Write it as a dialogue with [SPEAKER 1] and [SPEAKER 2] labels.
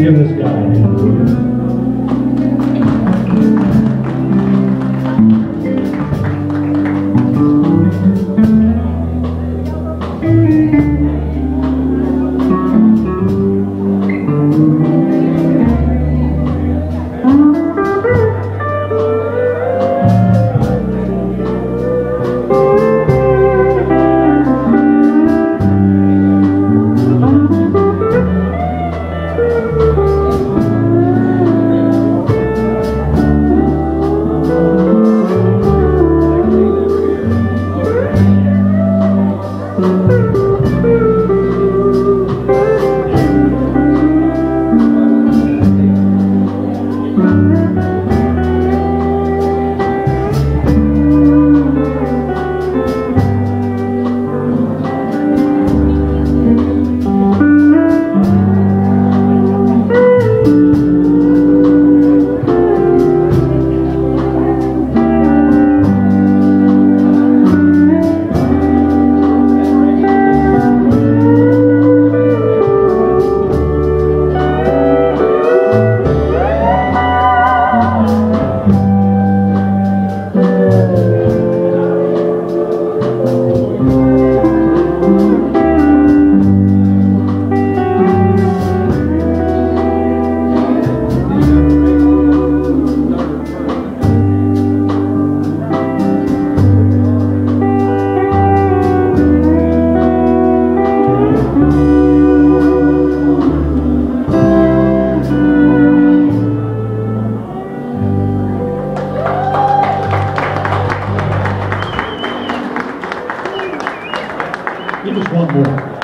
[SPEAKER 1] give this guy More.